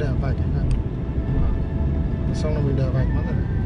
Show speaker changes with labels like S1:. S1: bir daha yaparken ha. Sonra bir